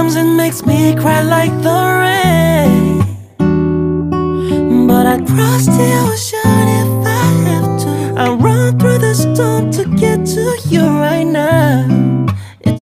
Sometimes it makes me cry like the rain. But I'd cross the ocean if I have to. I'd run through the storm to get to you right now.